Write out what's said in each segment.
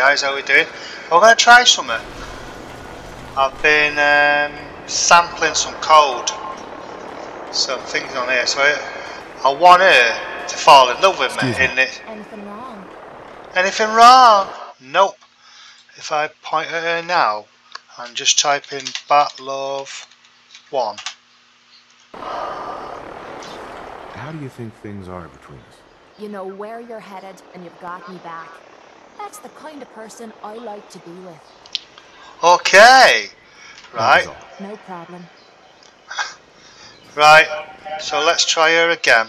greetings guys, how we doing? We're going to try something. I've been um, sampling some code, some things on here, so I, I want her to fall in love with me, Excuse me. isn't it? Anything wrong? Anything wrong? Nope. If I point at her now and just type in Bat Love 1. How do you think things are between us? You know where you're headed and you've got me back. That's the kind of person I like to be with. Okay. Right, That was all. No problem. right. So let's try her again.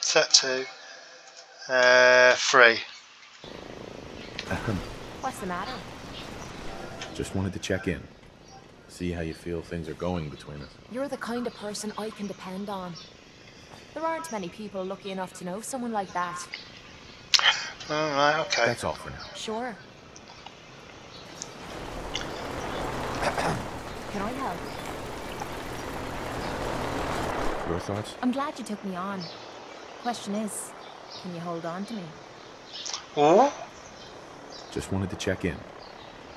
Set to uh, free. Ahem. What's the matter? Just wanted to check in. See how you feel things are going between us. You're the kind of person I can depend on. There aren't many people lucky enough to know someone like that. Alright, okay. That's all for now. Sure. Can I help? Your thoughts? I'm glad you took me on. Question is, can you hold on to me? Ooh. Just wanted to check in.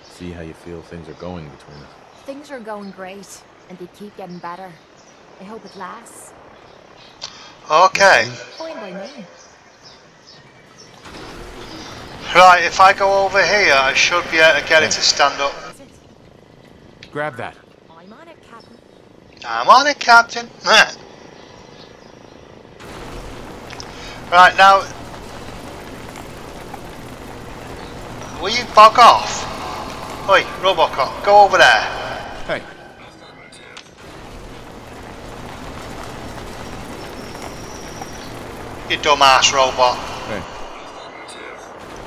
See how you feel things are going between us. Things are going great, and they keep getting better. I hope it lasts. Okay. Fine by me. Right, if I go over here, I should be able to get it to stand up. Grab that. I'm on it, Captain. I'm on it, Captain. right, now... Will you bog off? Oi, Robocop, go over there. Hey, You dumbass robot.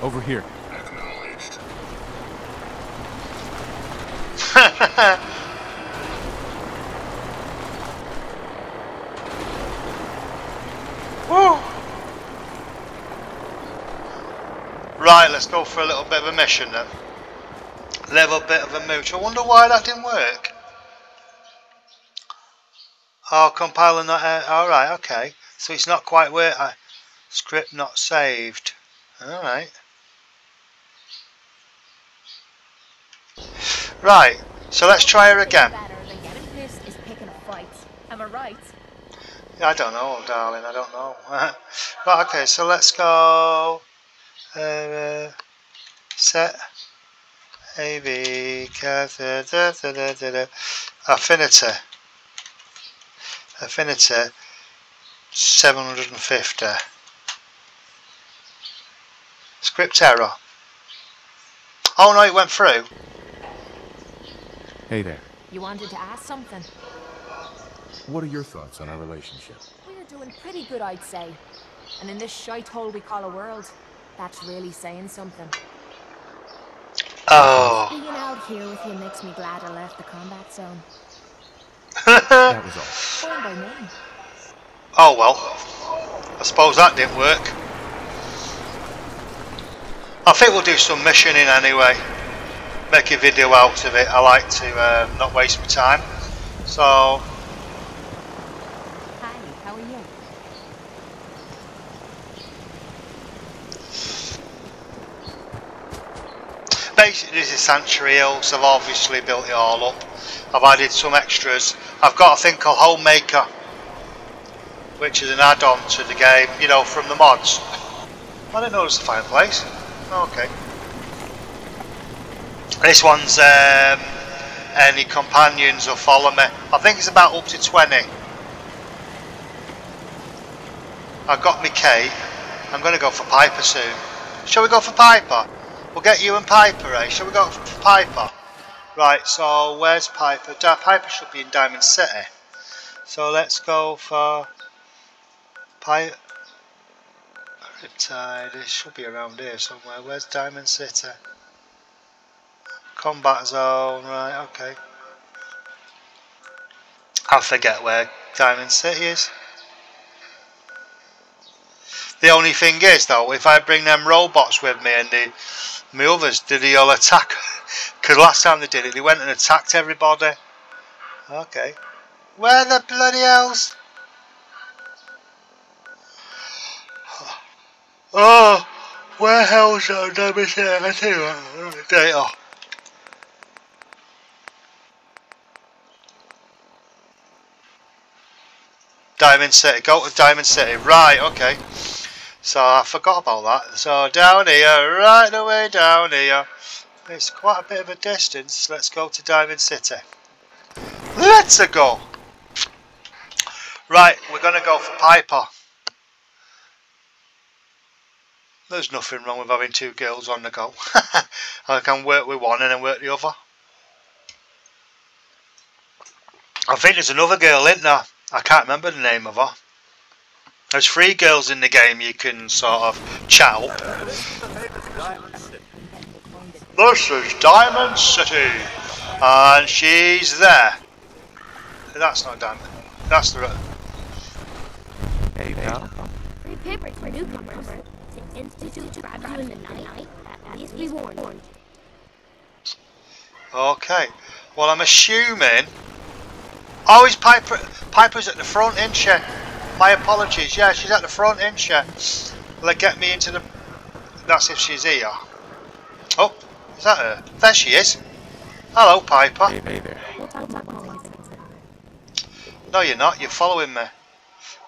Over here. Woo! Right, let's go for a little bit of a mission then. Little bit of a mooch. I wonder why that didn't work. Oh, compiling that. Uh, all right, okay. So it's not quite where I script not saved. All right. So let's try her again. Better than getting pissed is picking a. Am I right? I don't know, darling. I don't know. right, okay. So let's go. Uh, set da. affinity affinity 750 script error oh no it went through Hey there. You wanted to ask something? What are your thoughts on our relationship? We're doing pretty good, I'd say. And in this shite hole we call a world, that's really saying something. oh Being out here with you makes me glad I left the combat zone. That was all. Fine by me. oh well I suppose that didn't work I think we'll do some missioning anyway make a video out of it. I like to uh, not waste my time. So Hi, how are you? basically this is Sanctuary Hills. I've obviously built it all up. I've added some extras. I've got a thing called Homemaker which is an add-on to the game you know from the mods. I didn't notice the fireplace okay this one's um, any companions will follow me I think it's about up to 20 I've got K I'm going to go for Piper soon shall we go for Piper We'll get you and Piper, eh? Shall we go for Piper? Right, so where's Piper? Da Piper should be in Diamond City. So let's go for Piper. Riptide, it should be around here somewhere. Where's Diamond City? Combat zone, right, okay. I forget where Diamond City is. The only thing is though, if I bring them robots with me and the my others, did they all attack? Because last time they did it, they went and attacked everybody. Okay. Where the bloody hells? Oh, Where hell's tell you that. Data. Diamond City. Go to Diamond City. Right, okay. So I forgot about that. So down here, right the way down here. It's quite a bit of a distance. Let's go to Diamond City. Let's go. Right, we're going to go for Piper. There's nothing wrong with having two girls on the go. I can work with one and then work the other. I think there's another girl in there. I can't remember the name of her. There's three girls in the game you can sort of chat up. This is Diamond City. And she's there. That's not Diamond. That's the... Hey, pal. Free papers for newcomers. The Institute grabs you in the night. Please be warned. Okay. Well, I'm assuming... Oh, is Piper... Piper's at the front, isn't she? My apologies. Yeah, she's at the front, isn't they get me into the... That's if she's here. Oh, is that her? There she is. Hello, Piper. Hey, hey there. We'll talk about one thing. No, you're not. You're following me.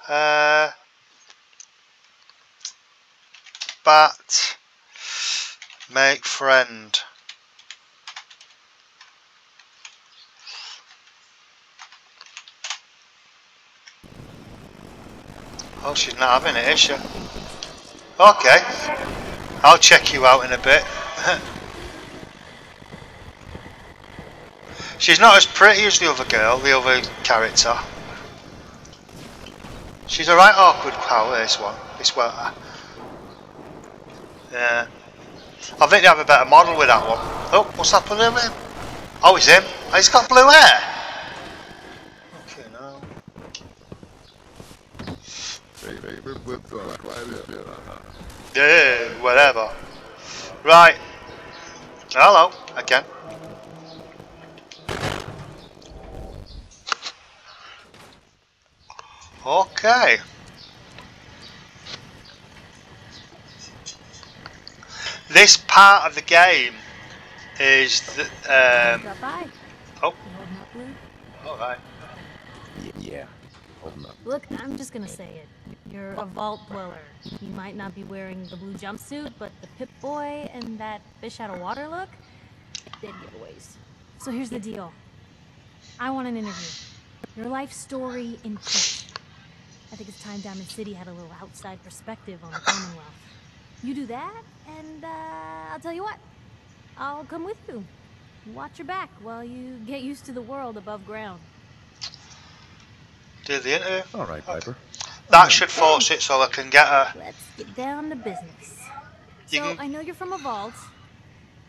Uh, bat. Make friend. Oh, she's not having it, is she? Okay. I'll check you out in a bit. she's not as pretty as the other girl, the other character. She's a right awkward cow, this one. This one. Yeah. I think they have a better model with that one. Oh, what's happening with him? Oh, it's him. Oh, he's got blue hair. Okay, now. Yeah, whatever. Right. Hello, again. Okay. This part of the game is the, um, Drop oh, You holding up, Blue? alright. Yeah. Holding up. Look, I'm just gonna say it. You're a vault dweller. You might not be wearing the blue jumpsuit, but the Pip Boy and that fish out of water look, dead giveaways. So here's the deal. I want an interview. Your life story in print. I think it's time Diamond City had a little outside perspective on the Commonwealth. You do that, and uh, I'll tell you what. I'll come with you. Watch your back while you get used to the world above ground. Do the interview. All right, Piper. That should force it so I can get her. Let's get down to business. You So, can- I know you're from a vault.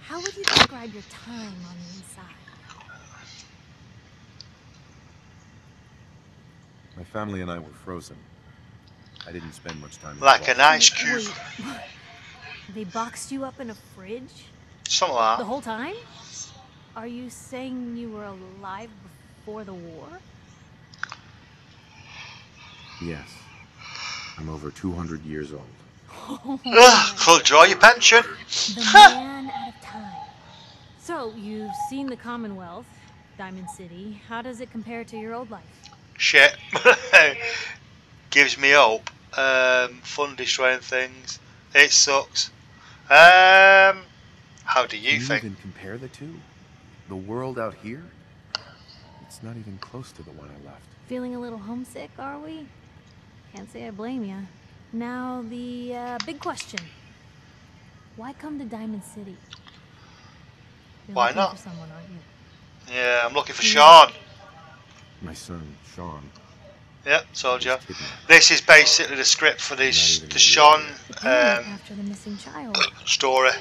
How would you describe your time on the inside? My family and I were frozen. I didn't spend much time. in the Like an ice cube. Wait, they boxed you up in a fridge Something like the whole time? Are you saying you were alive before the war? Yes. I'm over 200 years old. Ugh, could draw your pension. The man out of time. So, you've seen the Commonwealth, Diamond City. How does it compare to your old life? Shit. Gives me hope. Um, fun destroying things. It sucks. Um, how do you Can think? even compare the two? The world out here? It's not even close to the one I left. Feeling a little homesick, are we? Can't say I blame you. Now, the uh, big question. Why come to Diamond City? You're Why not? For someone, aren't you? Yeah, I'm looking for Sean. My son, Sean, Yeah, told you. This is basically the script for this the Sean um, after the missing child. story.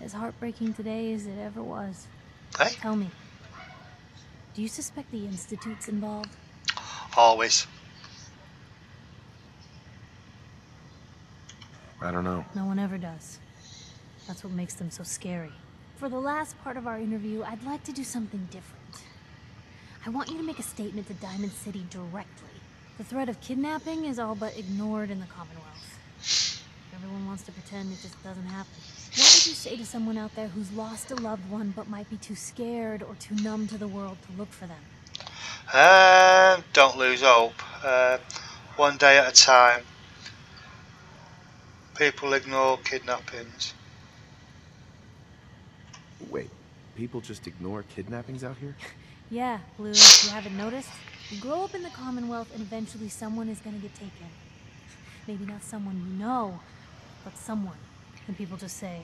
As heartbreaking today as it ever was. Hey, Tell me, do you suspect the Institute's involved? always. I don't know. No one ever does. That's what makes them so scary. For the last part of our interview, I'd like to do something different. I want you to make a statement to Diamond City directly. The threat of kidnapping is all but ignored in the Commonwealth. Everyone wants to pretend it just doesn't happen. What would you say to someone out there who's lost a loved one but might be too scared or too numb to the world to look for them? Um, don't lose hope. Uh, one day at a time. People ignore kidnappings. Wait, people just ignore kidnappings out here? Yeah, Blue, if you haven't noticed, you grow up in the Commonwealth and eventually someone is gonna get taken. Maybe not someone you know, but someone. And people just say,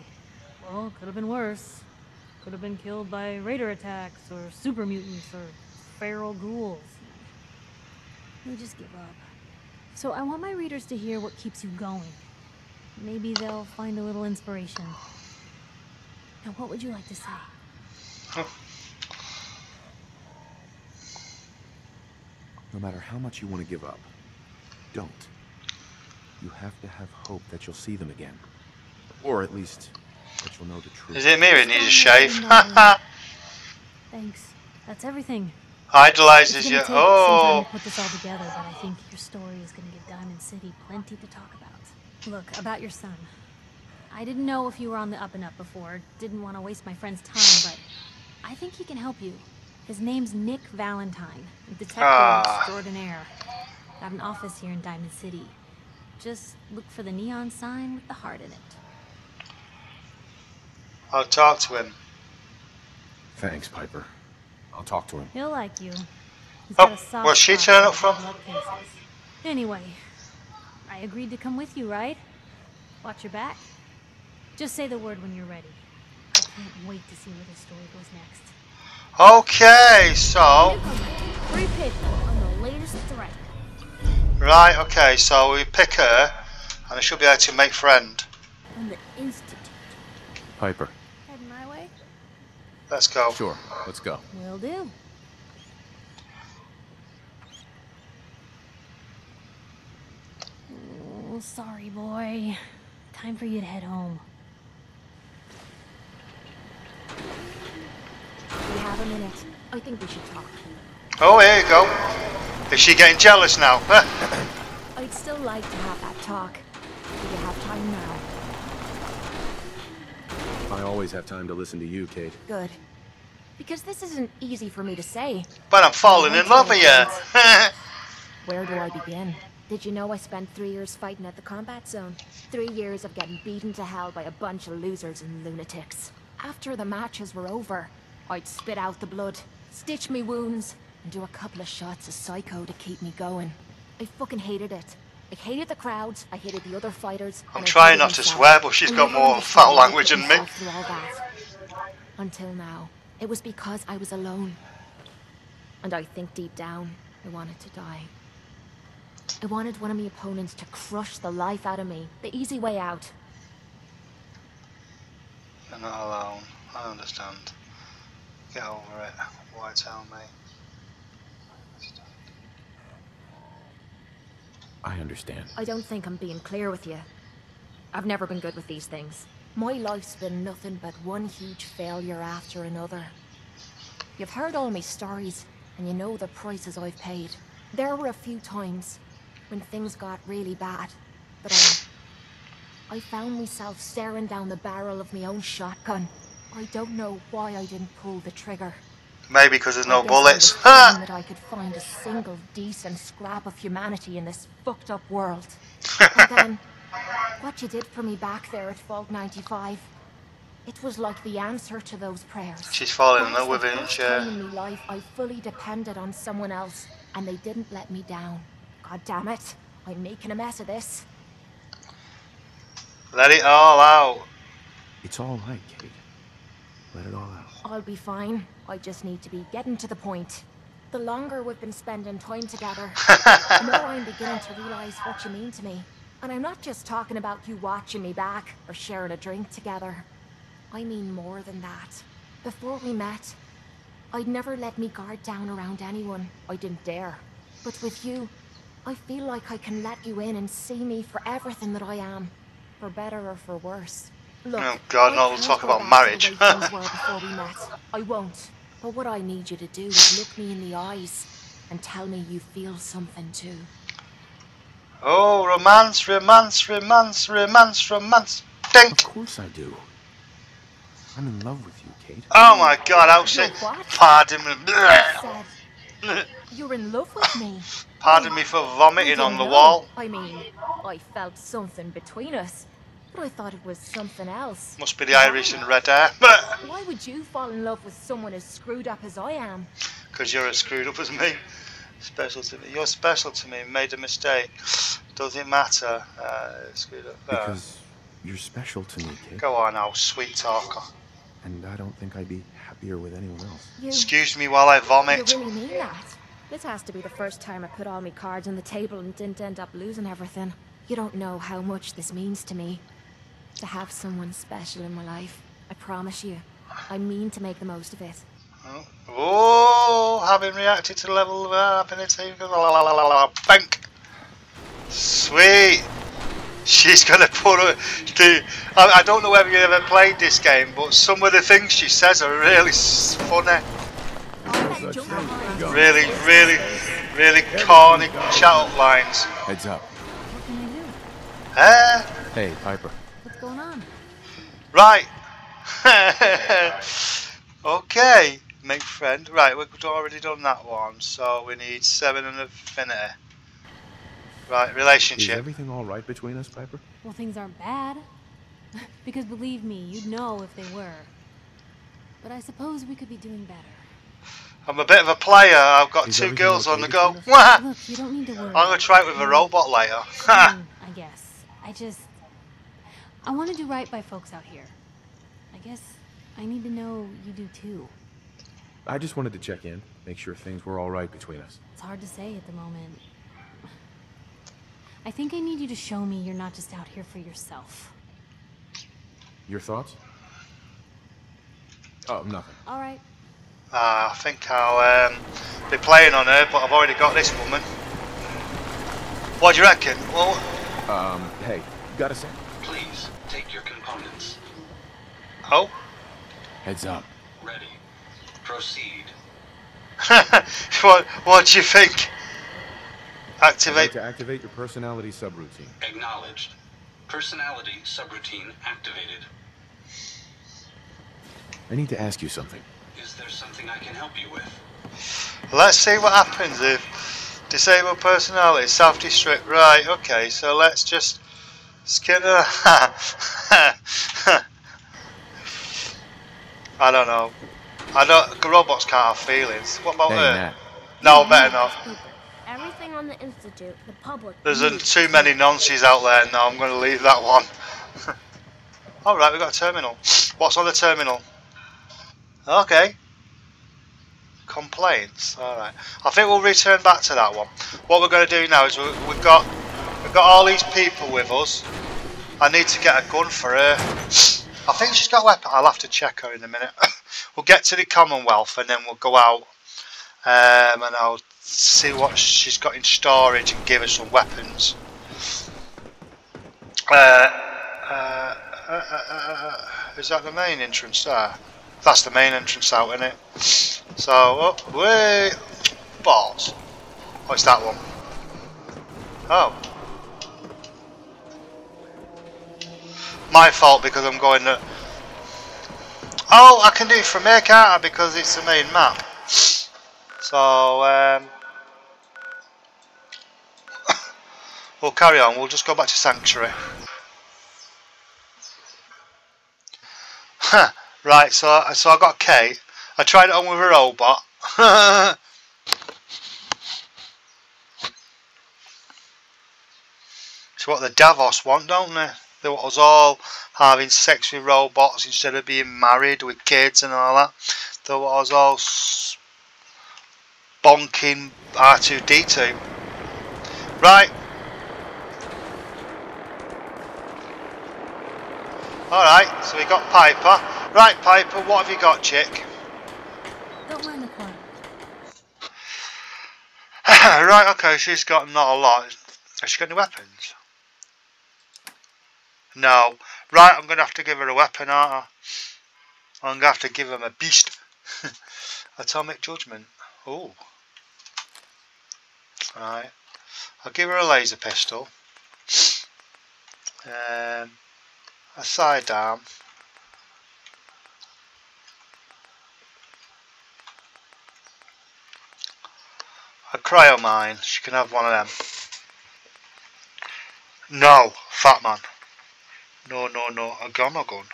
well, could have been worse. Could have been killed by raider attacks, or super mutants, or feral ghouls. You just give up. So I want my readers to hear what keeps you going. Maybe they'll find a little inspiration. Now, what would you like to say? No matter how much you want to give up, don't. You have to have hope that you'll see them again. Or at least that you'll know the truth. Is it me who needs a shave? Thanks. That's everything. Idolizes It's you. gonna take some time Oh, to put this all together, but I think your story is gonna give Diamond City plenty to talk about. Look, about your son. I didn't know if you were on the up and up before. Didn't want to waste my friend's time, but I think he can help you. His name's Nick Valentine, detective Ah. extraordinaire. Got an office here in Diamond City. Just look for the neon sign with the heart in it. I'll talk to him. Thanks, Piper. I'll talk to him. He'll like you. He's Oh, got a soft where's she spot turn for up from? blood cases. Anyway, I agreed to come with you, right? Watch your back. Just say the word when you're ready. I can't wait to see where this story goes next. Okay, so Three people on the latest threat. right. Okay, so we pick her, and I should be able to make friend. From the Institute. Piper. Heading my way? Let's go. Sure, let's go. Will do. Sorry, boy. Time for you to head home. We have a minute. I think we should talk. Oh, here you go. Is she getting jealous now? I'd still like to have that talk. Do you have time now? I always have time to listen to you, Cait. Good. Because this isn't easy for me to say. but I'm falling in love with you. Where do I begin? Did you know I spent three years fighting at the combat zone? Three years of getting beaten to hell by a bunch of losers and lunatics. After the matches were over, I'd spit out the blood, stitch me wounds, and do a couple of shots of psycho to keep me going. I fucking hated it. I hated the crowds, I hated the other fighters. I'm trying not to swear, but she's got more foul language than me. Until now. It was because I was alone. And I think deep down, I wanted to die. I wanted one of my opponents to crush the life out of me. The easy way out. You're not alone. I understand. Get over it. Why tell me? I understand. I don't think I'm being clear with you. I've never been good with these things. My life's been nothing but one huge failure after another. You've heard all my stories, and you know the prices I've paid. There were a few times when things got really bad, but I, I found myself staring down the barrel of my own shotgun. I don't know why I didn't pull the trigger. Maybe because there's no bullets. Ha! that I could find a single decent scrap of humanity in this fucked up world. and then, what you did for me back there at Vault 95, it was like the answer to those prayers. She's falling in love with him, yeah. in my life I fully depended on someone else, and they didn't let me down. God damn it, I'm making a mess of this. Let it all out. It's all right, Cait. Let it all out. I'll be fine. I just need to be getting to the point. The longer we've been spending time together, the more I'm beginning to realize what you mean to me. And I'm not just talking about you watching me back or sharing a drink together. I mean more than that. Before we met, I'd never let me guard down around anyone. I didn't dare. But with you, I feel like I can let you in and see me for everything that I am. For better or for worse. Look, Oh, God, I no, can't talk about marriage. To the way things were before we met. I won't. But what I need you to do is look me in the eyes and tell me you feel something too. Oh, romance, romance, romance, romance, romance. Dink! Of course I do. I'm in love with you, Cait. Oh my god, how sick. You're? Pardon me. Said you're in love with me. Pardon me for vomiting on the know. wall. I mean, I felt something between us, but I thought it was something else. Must be the Irish and red hair. Why would you fall in love with someone as screwed up as I am? Because you're as screwed up as me. Special to me. You're special to me. Made a mistake. Doesn't matter. Uh, screwed up. Uh, Because you're special to me, kid. go on now, sweet talker. And I don't think I'd be happier with anyone else. You, Excuse me while I vomit. you vomit. really mean that? This has to be the first time I put all my cards on the table and didn't end up losing everything. You don't know how much this means to me. To have someone special in my life. I promise you. I mean to make the most of it. Oh, Oh, having reacted to level of happiness. La la. Bank. Sweet. She's gonna put her. I, I don't know whether you ever played this game, but some of the things she says are really funny. Really, really, really corny shout lines. Heads up. What can I do? Eh? Hey, Piper. What's going on? Right. okay, make friend. Right, we've already done that one, so we need seven and affinity. Right, relationship. Is relationship. everything all right between us, Piper? Well, things aren't bad. because believe me, you'd know if they were. But I suppose we could be doing better. I'm a bit of a player. I've got Is two girls okay on the go. between I'm Look, you don't need to worry. gonna try it with a robot later. I guess. I just. I want to do right by folks out here. I guess I need to know you do too. I just wanted to check in, make sure things were all right between us. It's hard to say at the moment. I think I need you to show me you're not just out here for yourself. Your thoughts? Oh, nothing. All right. Uh, I think I'll um, be playing on her, but I've already got this woman. What do you reckon? Well, Um, hey, got a sec? Please take your components. oh, Heads up. Ready. Proceed. what what do you think? I'd Activate. to activate your personality subroutine. Acknowledged. Personality subroutine activated. I need to ask you something. Is there something I can help you with? Let's see what happens if disabled personality self-destruct. Right. Okay. So let's just skip. her. I don't know. I don't. Robots can't have feelings. What about Hey, her? Matt. No, better not. Everything on the Institute, the public. There's needs too many nonces out there now. I'm going to leave that one. All right, we've got a terminal. What's on the terminal? Okay. Complaints. All right. I think we'll return back to that one. What we're going to do now is we, we've got we've got all these people with us. I need to get a gun for her. I think she's got a weapon. I'll have to check her in a minute. we'll get to the Commonwealth and then we'll go out um, and I'll see what she's got in storage and give her some weapons. Uh, uh, uh, uh, uh, is that the main entrance there? That's the main entrance out, isn't it? So, up, way, balls. What's that one? Oh. My fault because I'm going to... Oh, I can do it from here, can't I? Because it's the main map. So, um, we'll carry on. We'll just go back to Sanctuary. right, so so I got Cait. I tried it on with a robot. it's what the Davos want, don't they? They want us all having sex with robots instead of being married with kids and all that. They want us all bonking R2D2. Right. Alright, so we got Piper. Right, Piper, what have you got, chick? Don't mind the corner. right, okay, she's got not a lot. Has she got any weapons? No. Right, I'm going to have to give her a weapon, aren't I? I'm going to have to give him a beast. Atomic Judgment. Oh. Right. I'll give her a laser pistol. Um, a sidearm. A cryo mine. She can have one of them. No, fat man. No, no, no. A gun, a gun.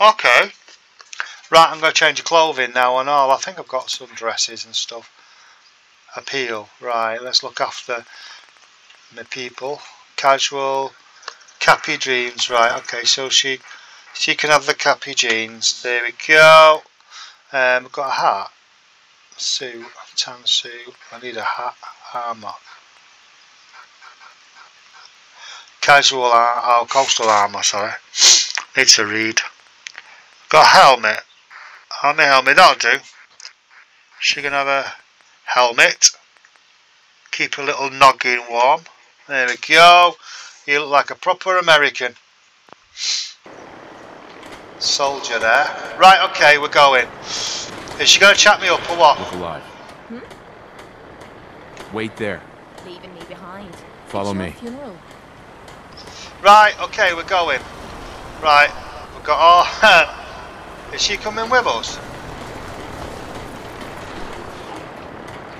Okay. Right, I'm going to change the clothing now and all. I think I've got some dresses and stuff. Appeal. Right, let's look after my people. Casual. Cappy jeans. Right, okay, so she she can have the cappy jeans. There we go. Um, I've got a hat. Suit. Tan suit. I need a hat. Armour. Casual, oh, coastal armour, sorry. Need to read. Got a helmet. On the helmet, that'll do. She can have a helmet. Keep a little noggin warm. There we go. You look like a proper American. Soldier there. Right, okay, we're going. Is she going to chat me up or what? Look alive. Hmm? Wait there. Leaving me behind. Follow me. Funeral. Right, okay, we're going. Right, we've got all. Is she coming with us?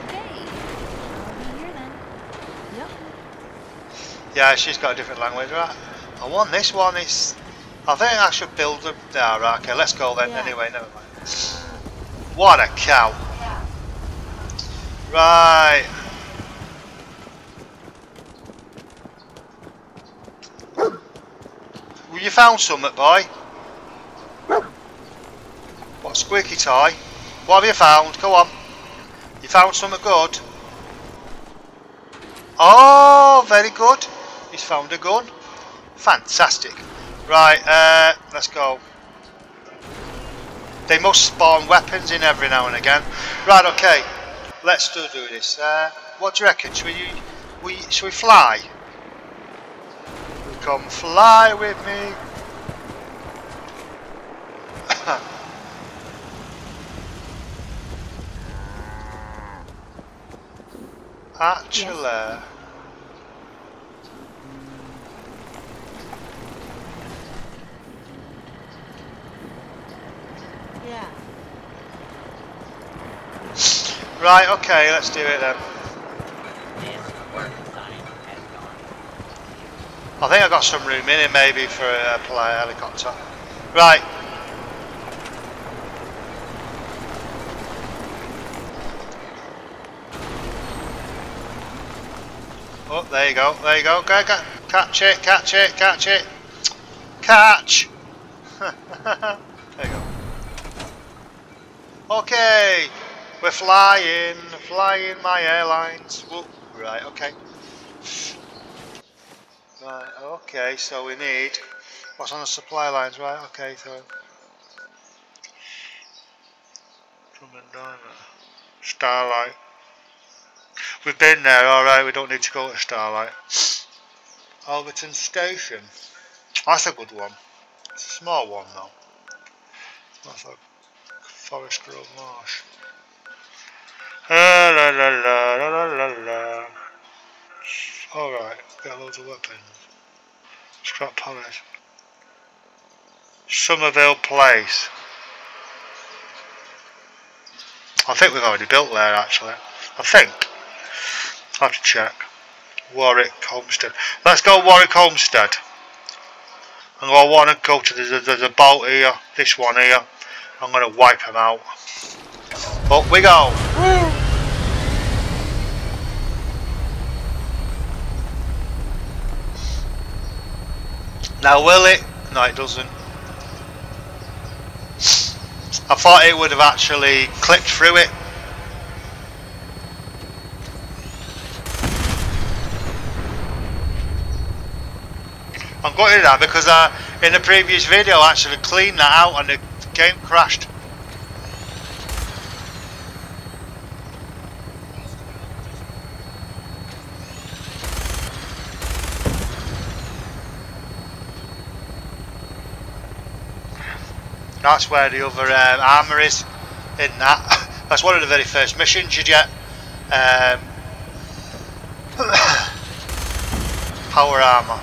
Okay. I'll be here then. Yep. Yeah, she's got a different language, right? I want this one. It's. I think I should build them. Yeah, right. Okay, let's go then. Yeah. Anyway, never mind. What a cow! Right. Well, you found something, boy. What squeaky tie? What have you found? Go on. You found something good. Oh, very good. He's found a gun. Fantastic. Right, uh, let's go. They must spawn weapons in every now and again. Right, okay. Let's do, do this. Uh, what do you reckon? Should we, we, should we fly? Come fly with me. Actually, Yeah. Right, okay, let's do it then. I think I've got some room in it maybe for a play helicopter. Right. Oh, there you go, there you go. Go, go. Catch it, catch it, catch it. Catch! there you go. Okay, we're flying, flying my airlines. Whoop. Right, okay. Right, okay, so we need what's on the supply lines, right? Okay, so Diamond, Starlight. We've been there, alright, we don't need to go to Starlight. Alberton Station. That's a good one. It's a small one though. That's a Forest Grove Marsh. La la la la la la. Alright, got loads of weapons. Scrap Palace. Somerville Place. I think we've already built there actually. I think. I'll have to check. Warwick Homestead. Let's go Warwick Homestead. And I want to go to the, there's a boat here, this one here. I'm going to wipe them out. Up we go. Now will it? No it doesn't. I thought it would have actually clicked through it. I'm gutted at that because uh, in the previous video I actually cleaned that out and the game crashed. That's where the other um, armour is in that. That's one of the very first missions you get. Um, power armor.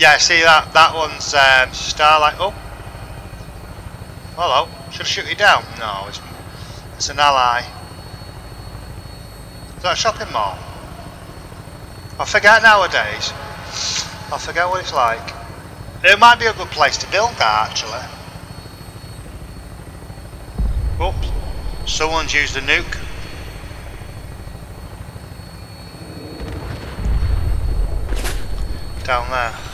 Yeah, see that that one's um, starlight. Oh, hello. Should I shoot you down? No, it's it's an ally. Is that a shopping mall? I forget nowadays. I forget what it's like. It might be a good place to build that actually. Oops. Someone's used a nuke. Down there.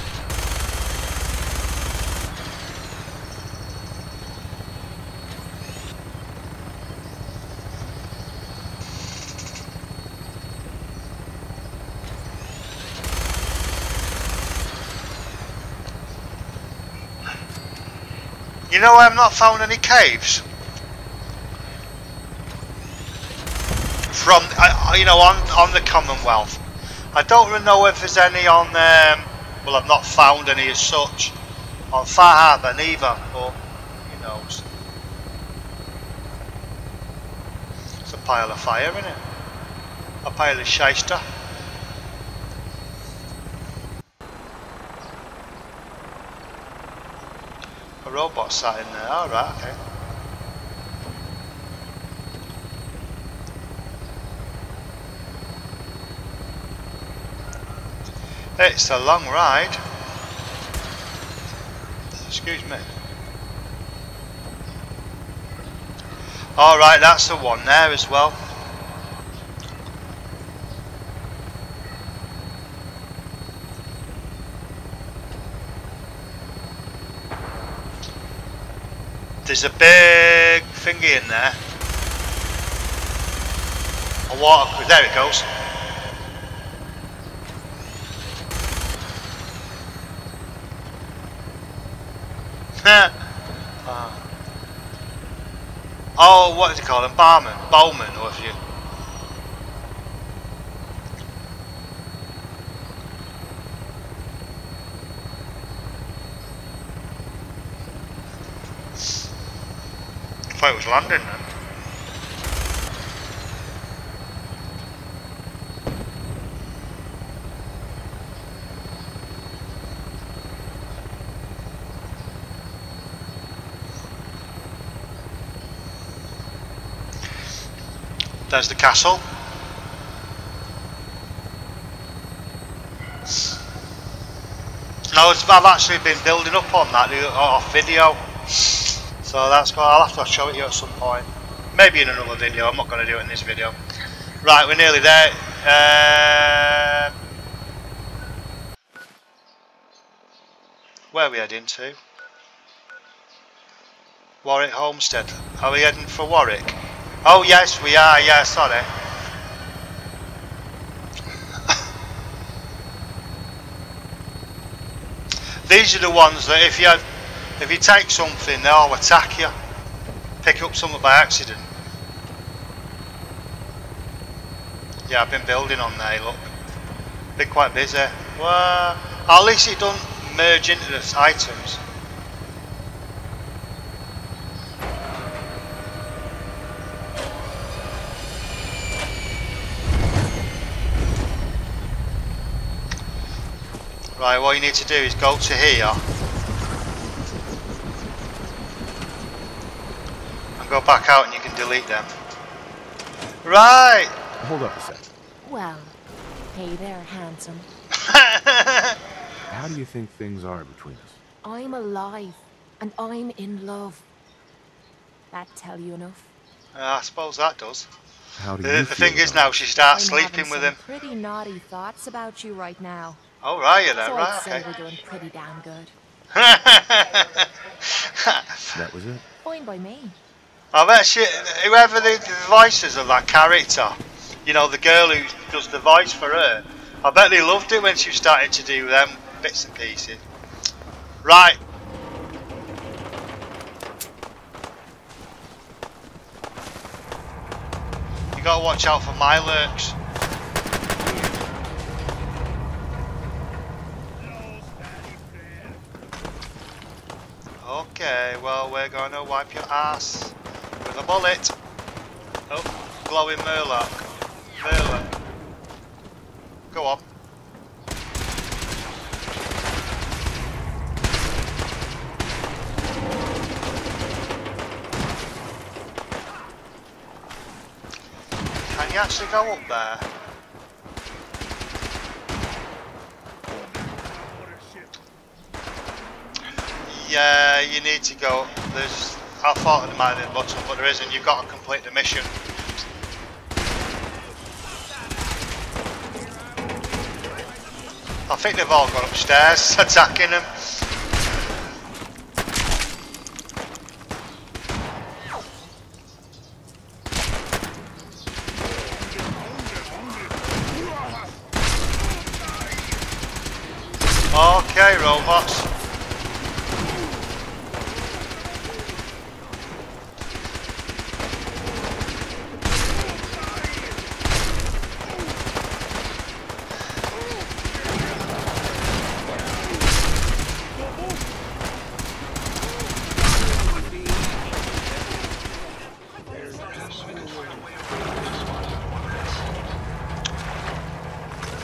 You know I've not found any caves? From, you know, on, on the Commonwealth. I don't really know if there's any on, um, well I've not found any as such. On Far Harbour neither, but you know. It's a pile of fire, isn't it? A pile of shyster. A robot sat in there, alright, okay. It's a long ride. Excuse me. Alright, that's the one there as well. There's a big thingy in there. A water, there it goes. Ah. Oh, what is it called? A barman, bowman, or if you. I thought it was London. There's the castle. No, I've actually been building up on that off video. So that's good. I'll have to show it you at some point. Maybe in another video. I'm not going to do it in this video. Right, we're nearly there. Uh, where are we heading to? Warwick Homestead. Are we heading for Warwick? Oh yes, we are. Yeah, sorry. These are the ones that if you have, if you take something, they'll attack you. Pick up something by accident. Yeah, I've been building on there. Look, been quite busy. Well, at least it don't merge into the items. Right, what you need to do is go to here go back out and you can delete them. Right! Hold up a sec. Well, hey there, handsome. How do you think things are between us? I'm alive, and I'm in love. That tell you enough? Uh, I suppose that does. How do The, you the feel thing is now she starts I'm sleeping with some him. pretty naughty thoughts about you right now. Oh right, you So then, I'd right, say okay. we're doing pretty damn good. That was it? Fine by me. I bet whoever the, the voices of that character, you know, the girl who does the voice for her, I bet they loved it when she started to do them bits and pieces. Right. You gotta watch out for Mirelurks. Okay, well we're gonna wipe your ass with a bullet. Oh. glowing Mirelurk. Mirelurk. Go on. Can you actually go up there? Yeah, you need to go. There's. I thought there might been a button, but there isn't. You've got to complete the mission. I think they've all gone upstairs, attacking them. Okay, robots.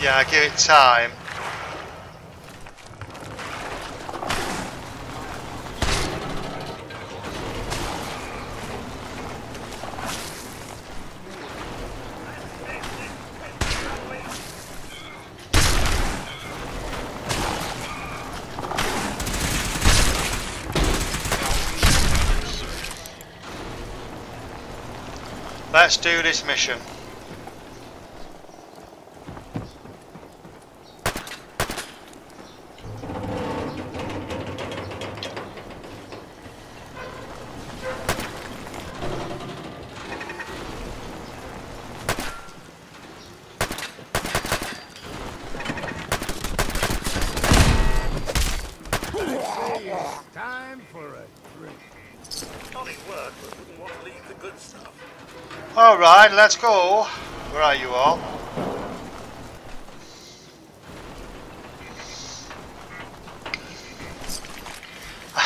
Yeah, give it time. Let's do this mission. Time for a drink. Only work, but wouldn't want to leave the good stuff. Let's go. Where are you all?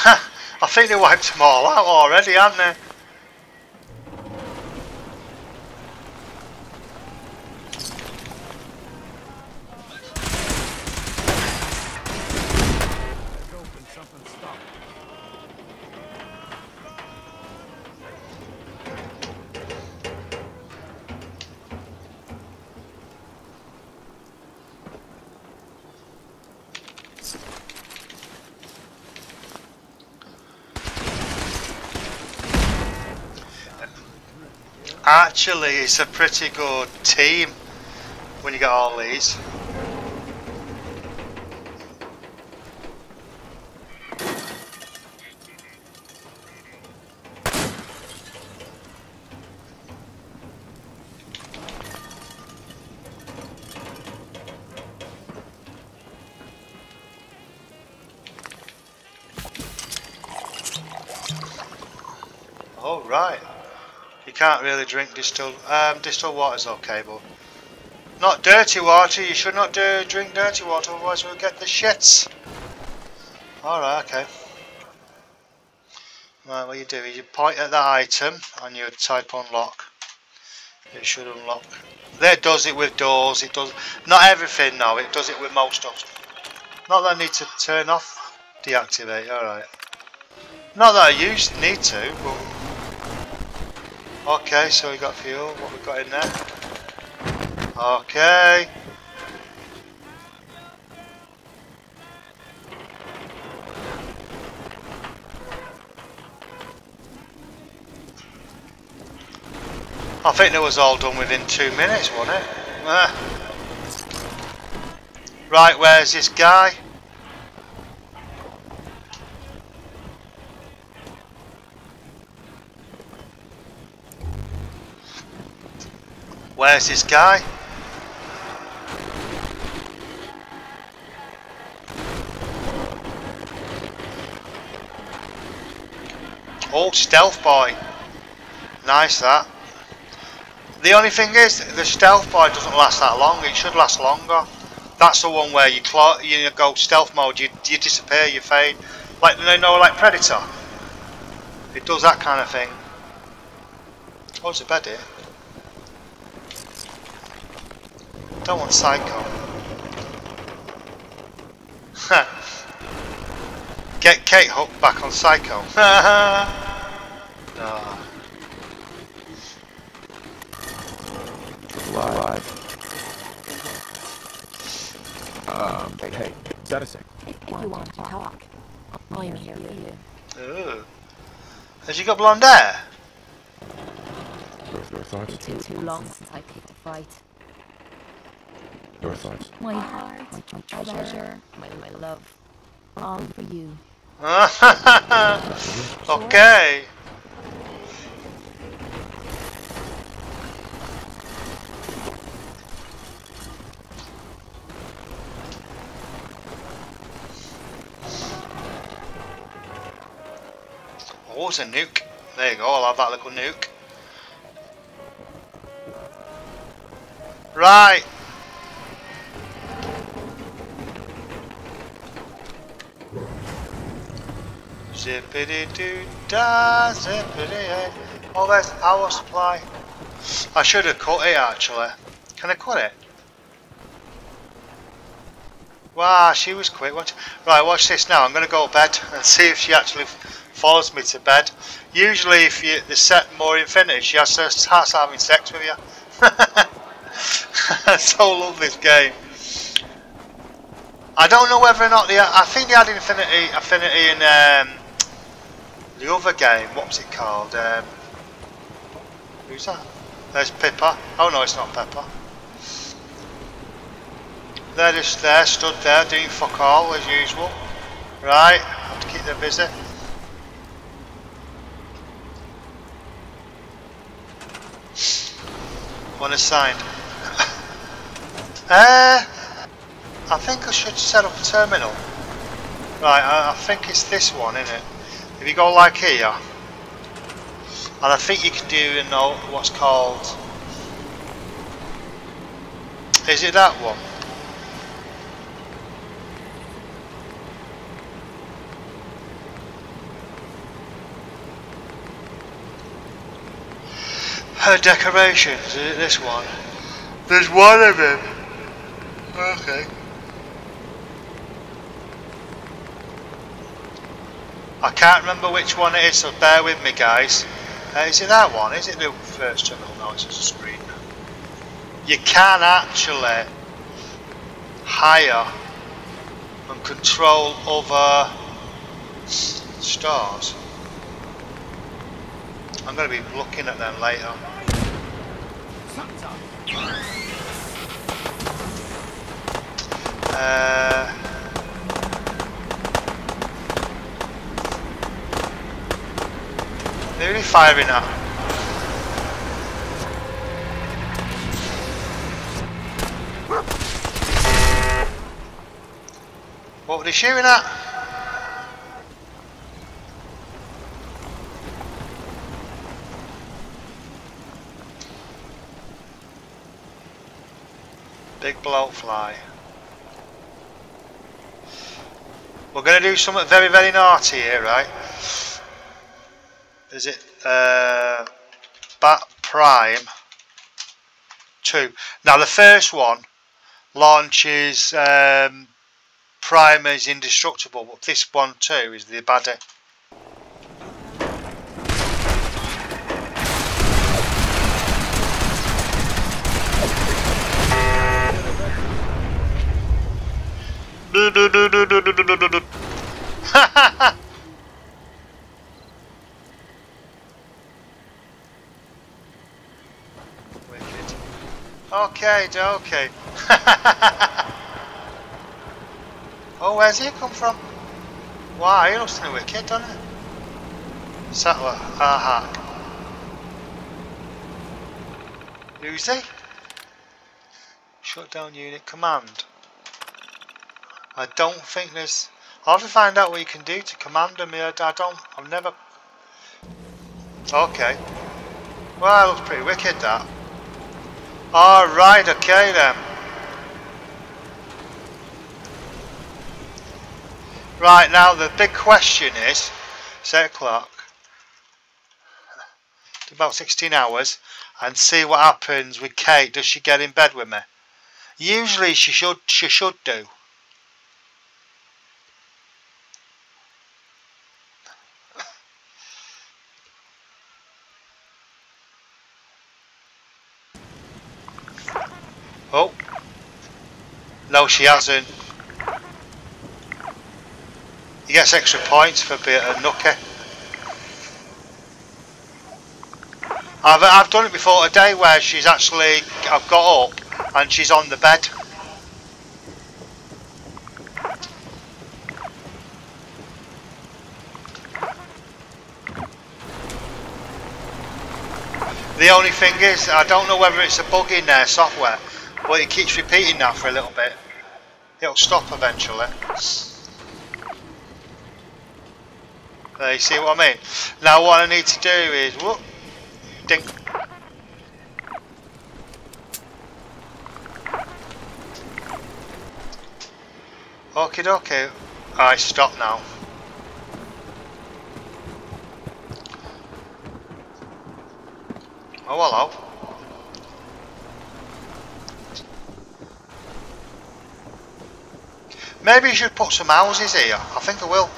I think they wiped them all out already, haven't they? Let's open something stop. Actually, it's a pretty good team when you get all these. Can't really drink distilled um, distilled water's okay, but not dirty water. You should not do drink dirty water, otherwise we'll get the shits. All right, okay. Right, what you do is you point at the item and you type unlock. It should unlock. There does it with doors. It does not everything. No, it does it with most stuff. Not that I need to turn off, deactivate. All right. Not that I use need to, but Okay, so we got fuel. What we got in there? Okay. I think that was all done within two minutes, wasn't it? Ah. Right, where's this guy? Where's this guy? Oh, stealth boy. Nice that. The only thing is, the stealth boy doesn't last that long. It should last longer. That's the one where you you go stealth mode, you, you disappear, you fade. Like, you know, like Predator. It does that kind of thing. Oh, it's a bed here. Don't want Psycho. Get Cait hooked back on Psycho. no. Live. Um, hey, hey, is that a sec? If you want to talk, I'm here for you. Ooh. Has she got blonde hair? Your, your thoughts? It's been too long since I picked a fight. Your thoughts? My heart, my treasure, my, my love, all for you. okay. Oh, it's a nuke. There you go, I'll have that little nuke. Right. Zippity doo da, zippity. Oh, there's the power supply. I should have cut it actually. Can I cut it? Wow, she was quick. Watch. Right, watch this now. I'm going to go to bed and see if she actually follows me to bed. Usually, if you the set more infinity, she has to starts having sex with you. I so love this game. I don't know whether or not the I think they had infinity, affinity in um, the other game. what's it called? Um, who's that? There's Piper. Oh no, it's not Pepper. They're just there, stood there, doing fuck all as usual. Right, have to keep them busy. One assigned. uh, I think I should set up a terminal. Right, I, I think it's this one, isn't it? If you go like here, and I think you can do you know what's called. Is it that one? Her decorations, is it this one? There's one of them. Okay. I can't remember which one it is, so bear with me guys. Uh, is it that one? Is it the first terminal? No, it's just a screen. You can actually hire and control other stars. I'm going to be looking at them later. Uh, really firing at. What were they shooting at? Big bloatfly. We're going to do something very, very naughty here, right? Is it uh, Bat Prime 2? Now, the first one launches um, Prime is indestructible, but this one too is the baddie. Do, do, do, do, do, do, do, do, do. Wicked. Okay, okay. oh, where's he come from? Wow, he looks a wicked, doesn't it? Settler, uh, aha. Who's he? Shut down unit command. I don't think there's... I'll have to find out what you can do to command them. I don't... I've never... Okay. Well, that looks pretty wicked, that. Alright, okay then. Right, now the big question is... Set o'clock. About 16 hours. And see what happens with Cait. Does she get in bed with me? Usually she should she should do. Oh. No, she hasn't. He gets extra points for being a nookie. I've, I've done it before today where she's actually, I've got up and she's on the bed. The only thing is, I don't know whether it's a bug in their software, but it keeps repeating that for a little bit. It'll stop eventually. There, you see what I mean? Now what I need to do is, whoop, ding. Okay, okay. Alright, stop now. Oh, hello. Maybe you should put some houses here. I think I will.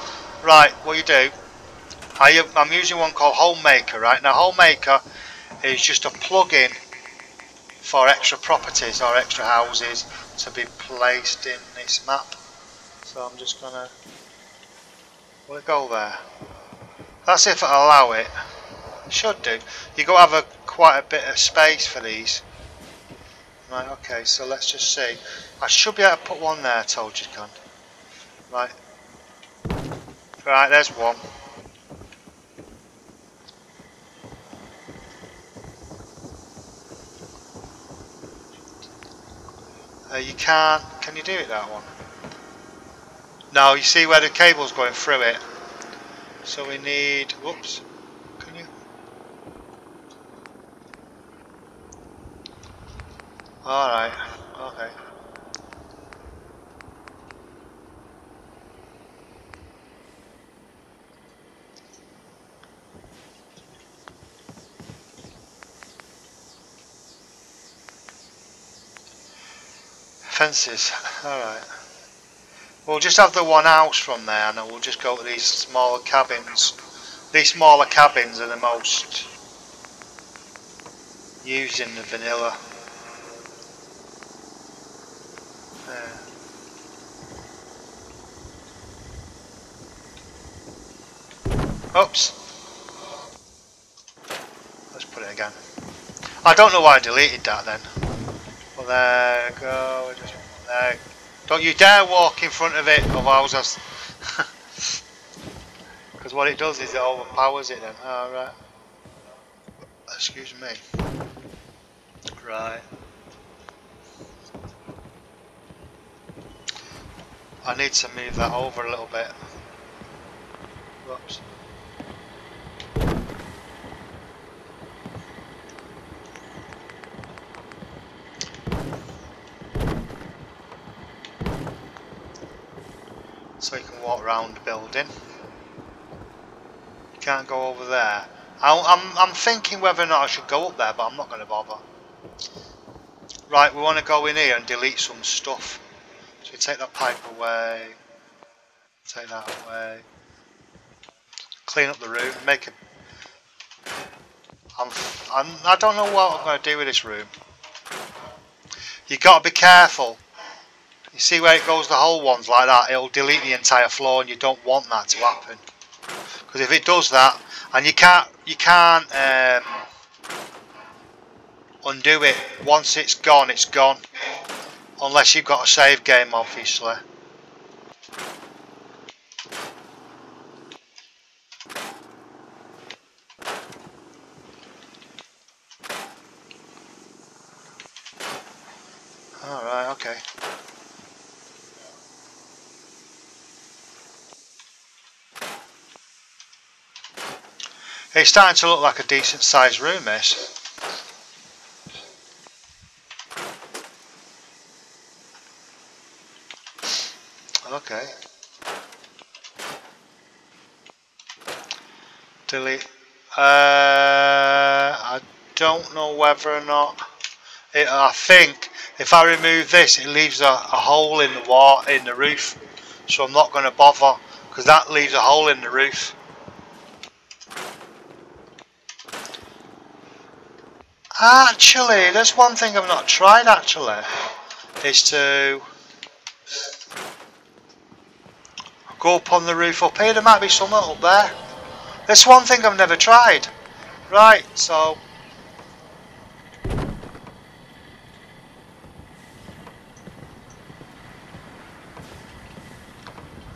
Right, what you do, I, I'm using one called Homemaker, right? Now, Homemaker is just a plug-in for extra properties or extra houses to be placed in this map. So I'm just gonna, will it go there? That's if I allow it. Should do. You got to have a quite a bit of space for these. Right, okay, so let's just see. I should be able to put one there, I told you can. Right. Right, there's one. Uh, you can't, can you do it that one? No, you see where the cable's going through it. So we need, whoops, can you? Alright, okay. Fences, alright. We'll just have the one house from there and we'll just go to these smaller cabins. These smaller cabins are the most used in the vanilla. Oops. Let's put it again. I don't know why I deleted that then. Well there go. There don't you dare walk in front of it, otherwise Because what it does is it overpowers it then. Oh. Excuse me. Right. I need to move that over a little bit. Whoops. So you can walk around the building. You can't go over there. I'm, I'm, I'm thinking whether or not I should go up there, but I'm not going to bother. Right, we want to go in here and delete some stuff. So you take that pipe away, take that away, clean up the room, make a... I'm, I'm, I don't know what I'm going to do with this room. You've got to be careful you see where it goes the whole ones like that, it'll delete the entire floor and you don't want that to happen. Because if it does that, and you can't, you can't um, undo it. Once it's gone, it's gone. Unless you've got a save game, obviously. Alright, okay. It's starting to look like a decent sized room this. Okay. Delete. Uh, I don't know whether or not. It, I think if I remove this, it leaves a, a hole in the wall in the roof. So I'm not going to bother because that leaves a hole in the roof. Actually, there's one thing I've not tried actually, is to go up on the roof up here. There might be something up there. There's one thing I've never tried. Right, so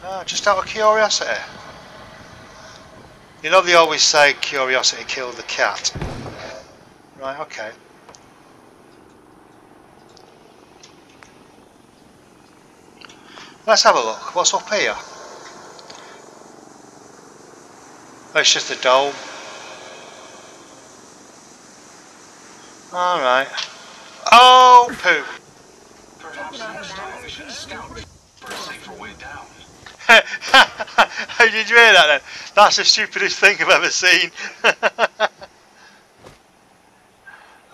Ah, just out of curiosity. You know they always say curiosity killed the cat. Right, okay. Let's have a look. What's up here? Oh, it's just a dome. Alright. Oh, poo. How did you hear that then? That's the stupidest thing I've ever seen.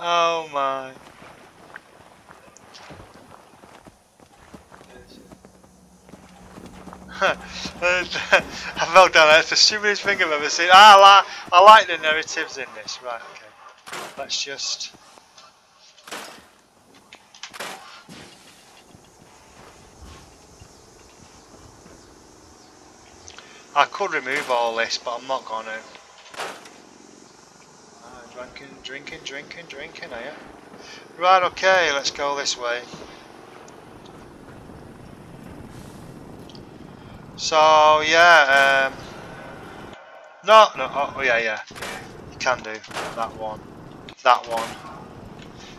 oh my. I felt down. That's the stupidest thing I've ever seen. Ah, I like, I like the narratives in this. Right, okay. Let's just. I could remove all this, but I'm not going to. Ah, drinking, drinking, drinking, drinking, are you? Right, okay, let's go this way. So, yeah, um, no, no, oh, oh yeah, yeah, you can do that one, that one.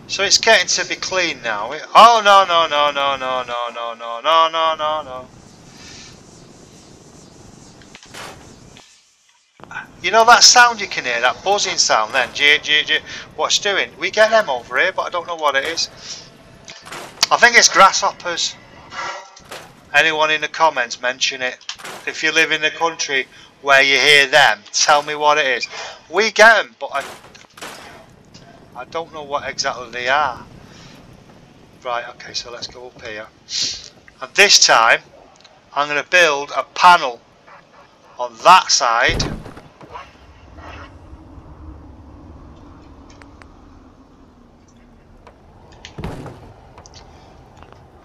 So it's getting to be clean now. It, oh, no, no, no, no, no, no, no, no, no, no, no, You know that sound you can hear, that buzzing sound then, G, G, G, what's doing? We get them over here, but I don't know what it is. I think it's grasshoppers. Anyone in the comments mention it. If you live in the country where you hear them, tell me what it is. We get them, but I, I don't know what exactly they are. Right, okay, so let's go up here. And this time, I'm going to build a panel on that side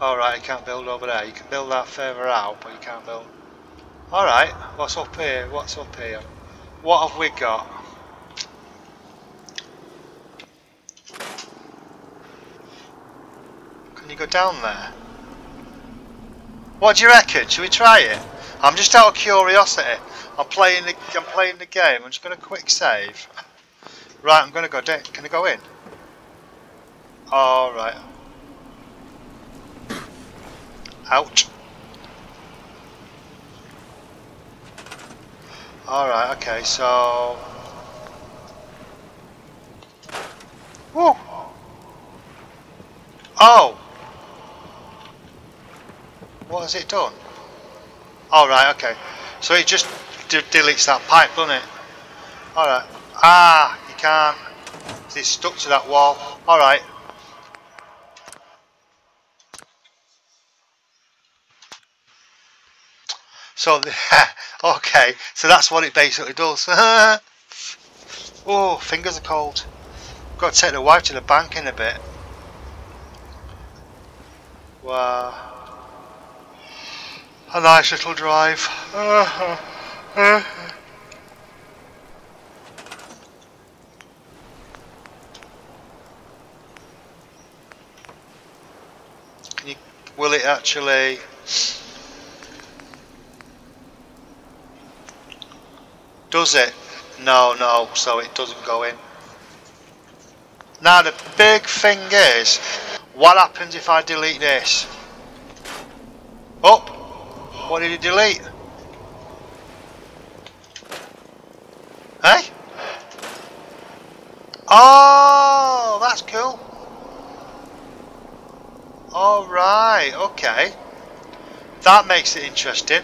Alright, you can't build over there. You can build that further out, but you can't build... Alright, what's up here? What's up here? What have we got? Can you go down there? What do you reckon? Should we try it? I'm just out of curiosity. I'm playing the I'm playing the game. I'm just gonna quick save. Right, I'm gonna go. Can I go in? Alright. Ouch. Alright, okay, so... Woo! Oh! What has it done? Alright, okay. So it just deletes that pipe, doesn't it? Alright. Ah, you can't. It's stuck to that wall. Alright. So, okay, so that's what it basically does. oh, fingers are cold. Got to take the wife to the bank in a bit. Wow. A nice little drive. Can you, will it actually Does it? No, no, so it doesn't go in. Now the big thing is, what happens if I delete this? Oh, what did he delete? Hey? Oh, that's cool. Alright, okay. That makes it interesting.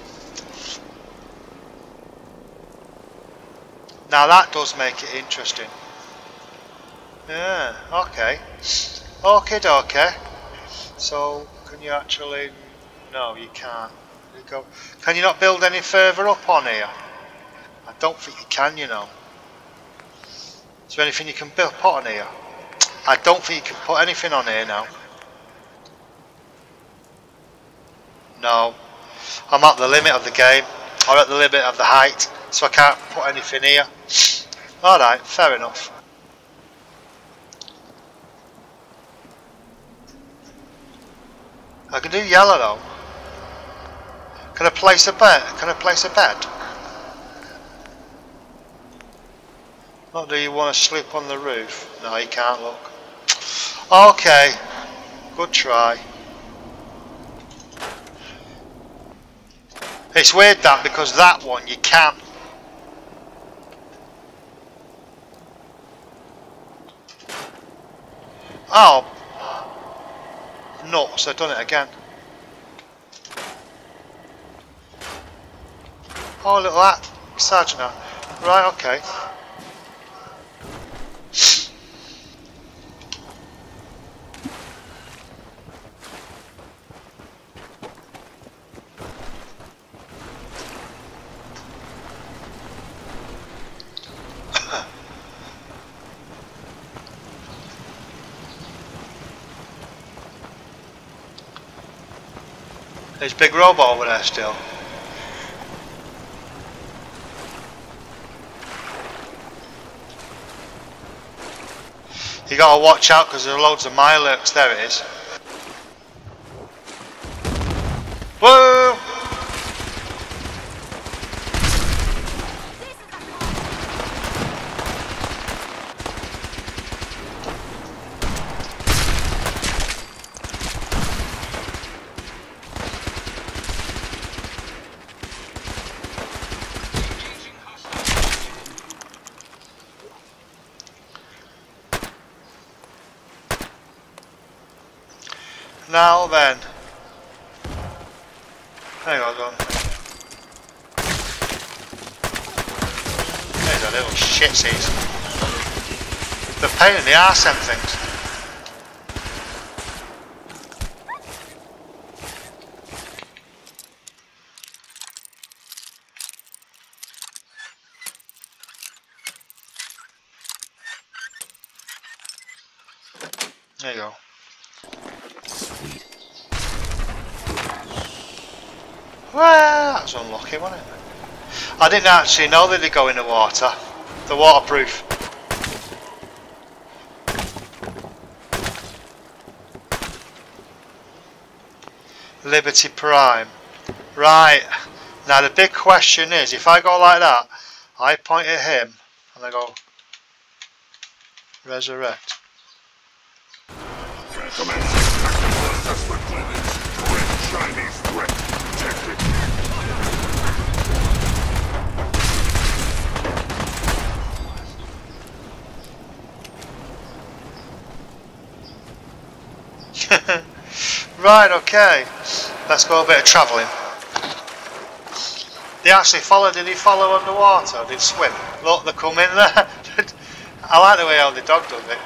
Now that does make it interesting. Yeah, okay. Okay, okay. So, can you actually... No, you can't. You go. Can you not build any further up on here? I don't think you can, you know. Is there anything you can build, put on here? I don't think you can put anything on here now. No. I'm at the limit of the game, or at the limit of the height, so I can't put anything here. Alright, fair enough. I can do yellow though. Can I place a bed? Can I place a bed? Not do you want to sleep on the roof? No, you can't look. Okay. Good try. It's weird that because that one you can. Oh. Nuts, I've done it again. Oh, look at that. Sergeant. Right, okay. There's big robot over there still. You gotta watch out because there are loads of Mirelurks. There it is. Now then. Hang on. There's a little shitsies. The pain in the arse them things. There you go. Sweet. Well, unlucky, wasn't it? I didn't actually know that they go in the water. They're waterproof. Liberty Prime. Right. Now the big question is, if I go like that, I point at him and I go resurrect. Commencing right, okay. Let's go a bit of travelling. They actually follow, did he follow underwater? Did he swim? Look, they come in there. I like the way how the dog does it.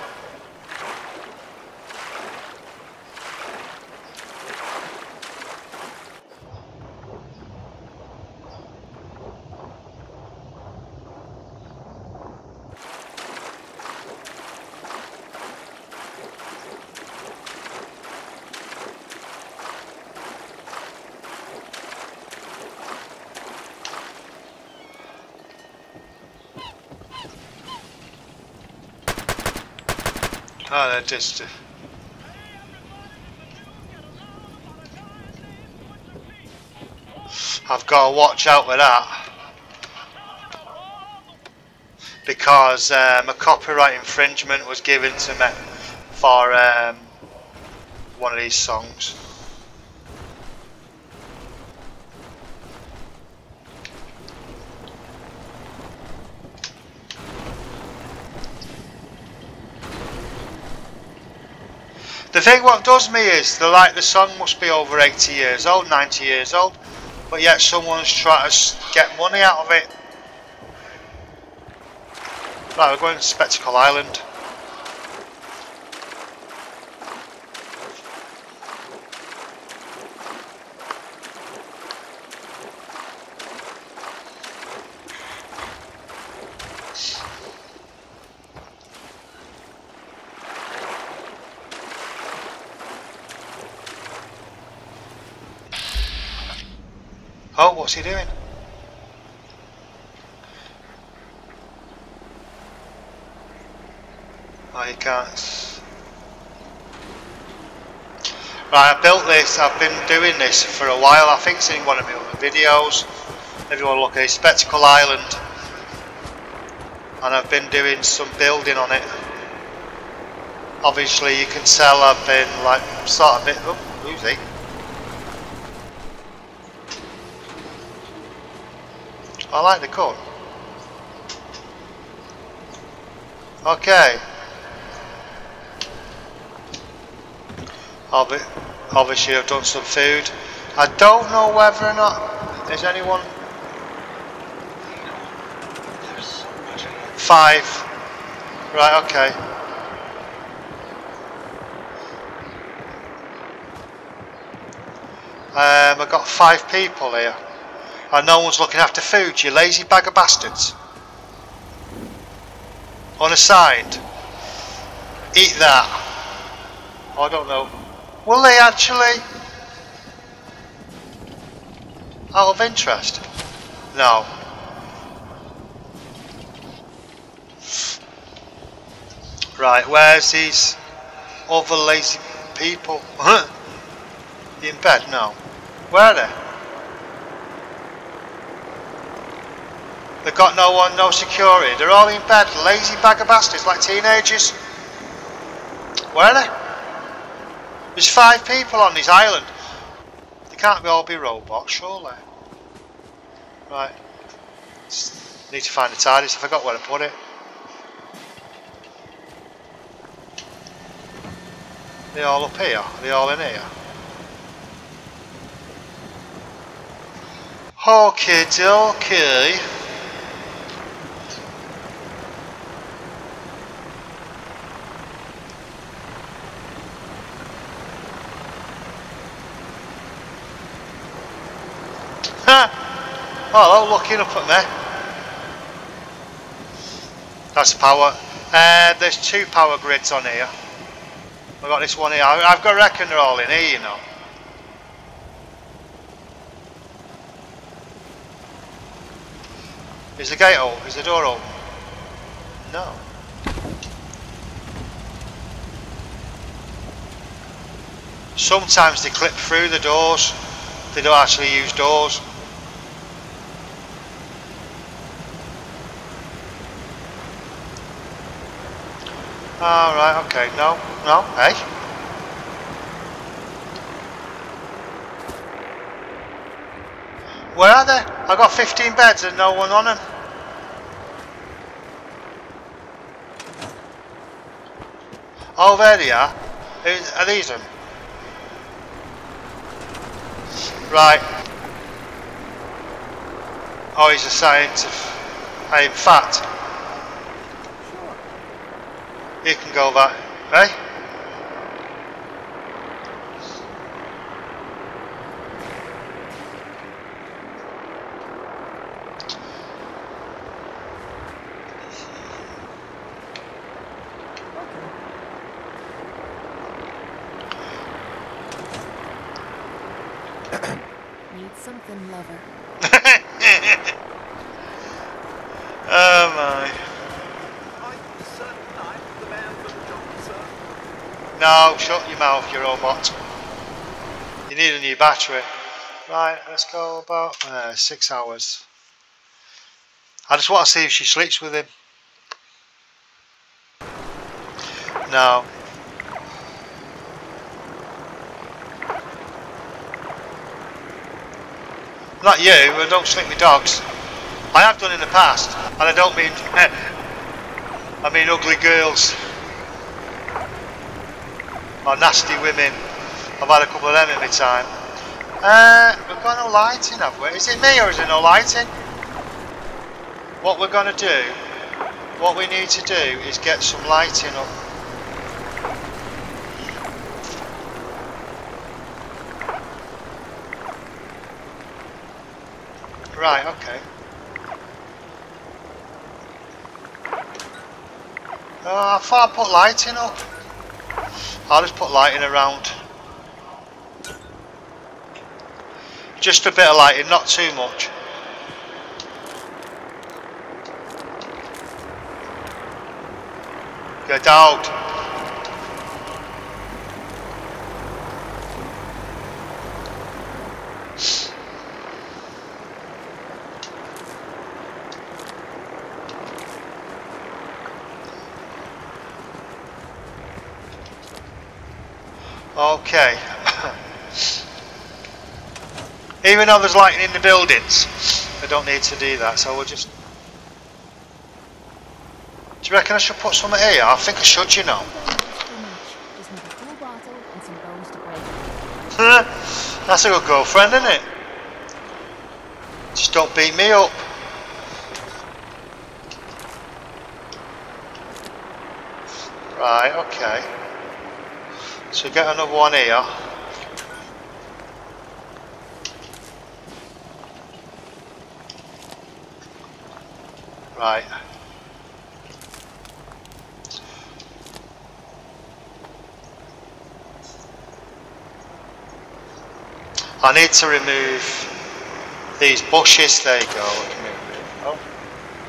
I've got to watch out with that because um, a copyright infringement was given to me for um, one of these songs. The thing what does me is the like the song must be over 80 years old, 90 years old, but yet someone's trying to get money out of it. Right, we're going to Spectacle Island. What's he doing? You can't. Right, I built this. I've been doing this for a while. I think it's in one of my other videos. Everyone look at it. Spectacle Island. And I've been doing some building on it. Obviously, you can tell I've been like sort of bit. Oh, who's he? I like the cut. Okay. Obviously, I've done some food. I don't know whether or not there's anyone five. Right. Okay. Um, I've got five people here. And no one's looking after food, you lazy bag of bastards. Unassigned. Eat that. I don't know. Will they actually? Out of interest? No. Right, where's these other lazy people? In bed? No. Where are they? They've got no one, no security. They're all in bed, lazy bag of bastards, like teenagers. Where are they? There's five people on this island. They can't all be robots, surely. Right. S- Need to find the TARDIS. I forgot where to put it. They all up here? Are they all in here? Okay, okay. Oh, looking up at me. That's power. Uh, there's two power grids on here. I've got this one here. I've got reckon they're all in here, you know. Is the gate open? Is the door open? No. Sometimes they clip through the doors. They don't actually use doors. Ah, Alright, okay. No, no, hey. Where are they? I've got 15 beds and no one on them. Oh, there they are. Are these them? Right. Oh, he's a scientist. I'm fact, you can go back. Hey? Need something, lover. Oh my. No, shut your mouth, you robot. You need a new battery. Right, let's go about uh, six hours. I just want to see if she sleeps with him. No. Not you, I don't sleep with dogs. I have done in the past, and I don't mean. I mean ugly girls. Or nasty women. I've had a couple of them in my time. Uh, we've got no lighting, have we? Is it me or is it no lighting? What we're going to do, what we need to do is get some lighting up. Right, okay. Oh, I thought I put lighting up. I'll just put lighting around. Just a bit of lighting, not too much. Get out. Okay. Even though there's lightning in the buildings, I don't need to do that, so we'll just... Do you reckon I should put some here? I think I should, you know. That's a good girlfriend, isn't it? Just don't beat me up. Right, okay. So get another one here. Right. I need to remove these bushes. There you go. Oh,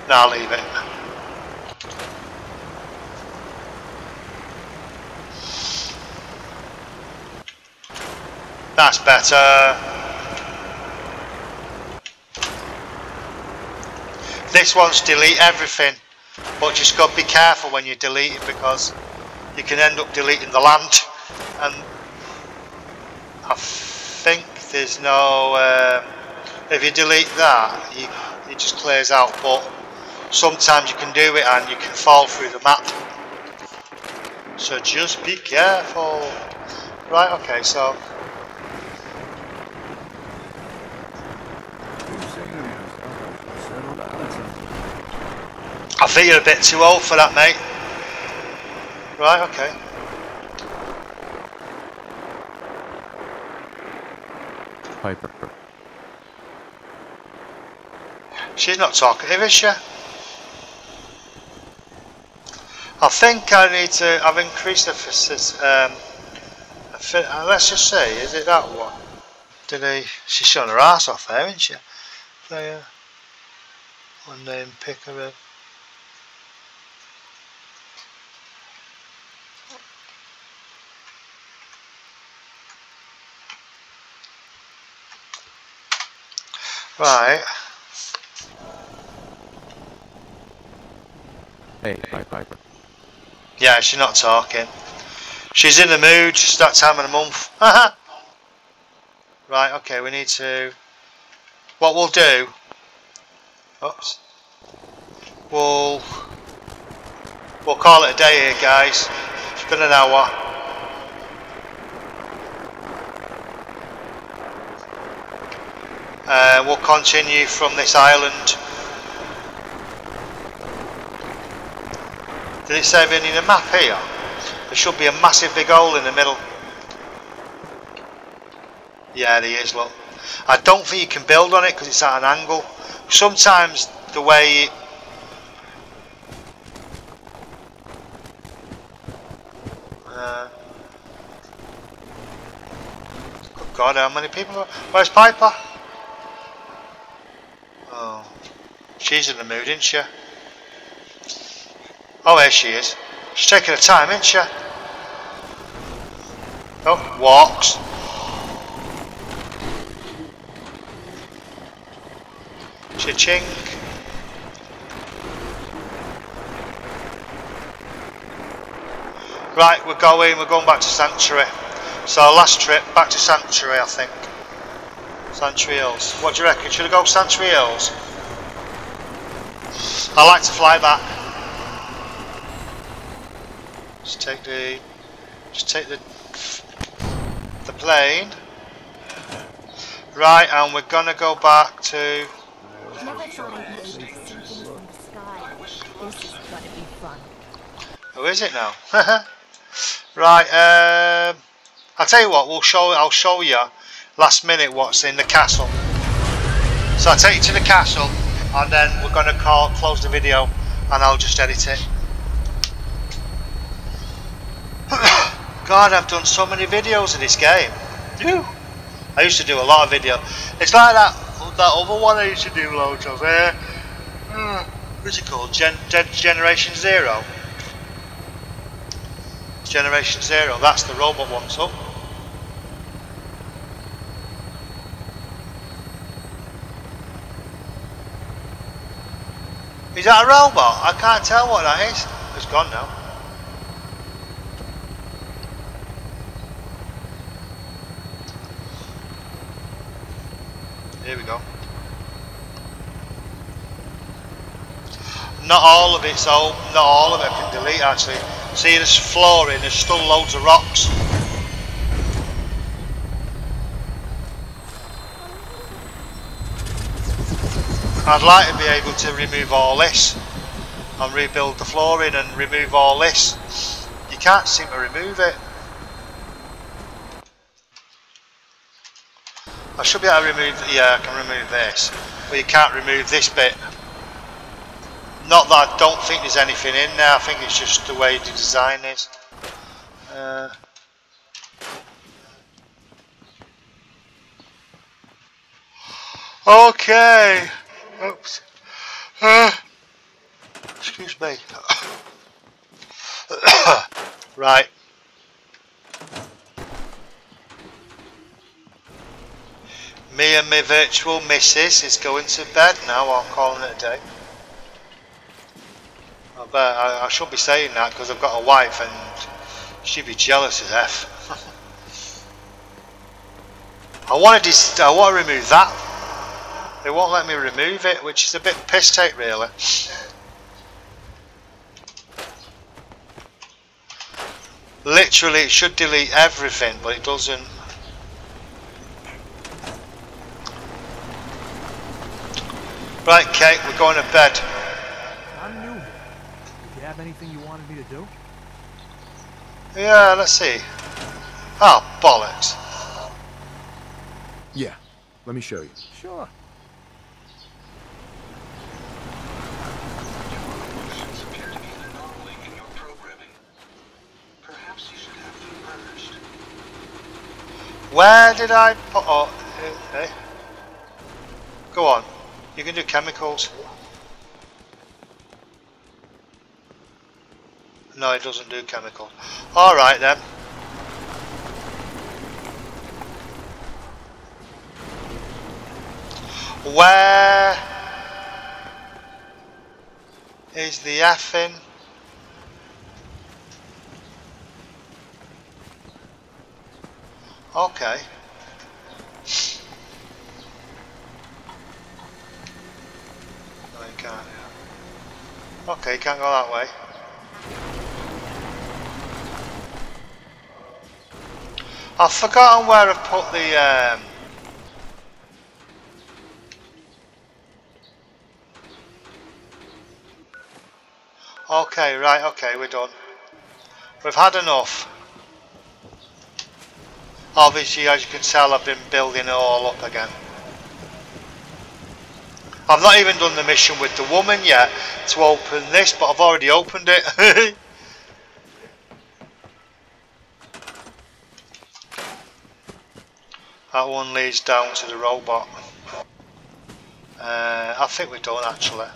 no, I'll leave it. That's better. This one's delete everything, but just got to be careful when you delete it because you can end up deleting the land. And I think there's no. Um, if you delete that, you, it just clears out. But sometimes you can do it and you can fall through the map. So just be careful. Right. Okay. So. I think you're a bit too old for that, mate. Right, okay. Piper. She's not talkative, is she? I think I need to. I've increased the. Um, uh, let's just say, is it that one? Did he? She's showing her ass off there, isn't she? Player. One name picker. up. Right. Hey, Pi- Piper. Yeah, she's not talking. She's in the mood. It's that time of the month. right. Okay. We need to. What we'll do. Oops. We'll. We'll call it a day here, guys. It's been an hour. Uh, we'll continue from this island. Did it say anything in the map here? There should be a massive big hole in the middle. Yeah, there is, look. I don't think you can build on it because it's at an angle. Sometimes the way it... Uh, God, how many people are... Where's Piper? Oh, she's in the mood, isn't she? Oh, there she is. She's taking her time, isn't she? Oh, walks. Cha-ching. Right, we're going, we're going back to Sanctuary. So last trip, back to Sanctuary, I think. Sanctuary Hills. What do you reckon? Should I go Sanctuary Hills? I like to fly back. Just take the, just take the, the plane. Right, and we're gonna go back to. Never thought I'd be able to see things from the sky. Is gonna be fun. Who is it now? right, um, I'll tell you what. We'll show. I'll show you last minute what's in the castle. So I'll take you to the castle, and then we're gonna call close the video, and I'll just edit it. God, I've done so many videos in this game. Phew. I used to do a lot of video. It's like that that other one I used to do loads of. Uh, uh, what's it called? Gen, Gen Generation Zero. Generation Zero. That's the robot one. So. Is that a robot? I can't tell what that is. It's gone now. Here we go. Not all of it, so not all of it can delete actually. See there's flooring, there's still loads of rocks. I'd like to be able to remove all this and rebuild the flooring and remove all this. You can't seem to remove it. I should be able to remove, yeah I can remove this, but you can't remove this bit. Not that I don't think there's anything in there, I think it's just the way the design is. Uh, okay. Oops. Uh, excuse me. right. Me and my virtual missus is going to bed now, I'm calling it a day. I, bet, I, I should be saying that because I've got a wife and she'd be jealous as F. I want to I want to remove that they won't let me remove it, which is a bit piss take really. Literally it should delete everything, but it doesn't. Right, Cait, we're going to bed. I'm new here. Did you have anything you wanted me to do? Yeah, let's see. Oh, bollocks. Yeah, let me show you. Sure. Where did I put... Oh, hey. Go on. You can do chemicals. No, it doesn't do chemicals. Alright then. Where is the effing Okay. No, you can't. Okay, you can't go that way. I've forgotten where I've put the um, Okay, right, okay, we're done. We've had enough. Obviously, as you can tell, I've been building it all up again. I've not even done the mission with the woman yet to open this, but I've already opened it. that one leads down to the robot. Uh, I think we're done actually.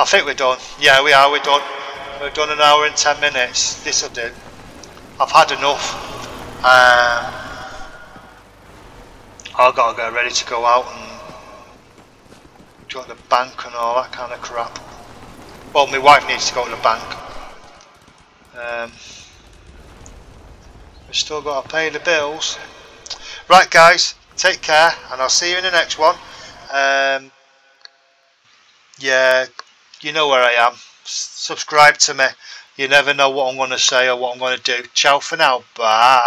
I think we're done. Yeah, we are. We're done. We're done an hour and ten minutes. This will do. I've had enough. Um, I've got to get ready to go out and join the bank and all that kind of crap. Well, my wife needs to go to the bank. Um, we've still got to pay the bills. Right, guys, take care, and I'll see you in the next one. Um, yeah, you know where I am. S subscribe to me. You never know what I'm going to say or what I'm going to do. Ciao for now. Bye.